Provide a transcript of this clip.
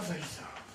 朝日さん。